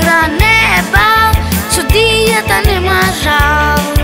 бонтон, неба, судія та нема жал.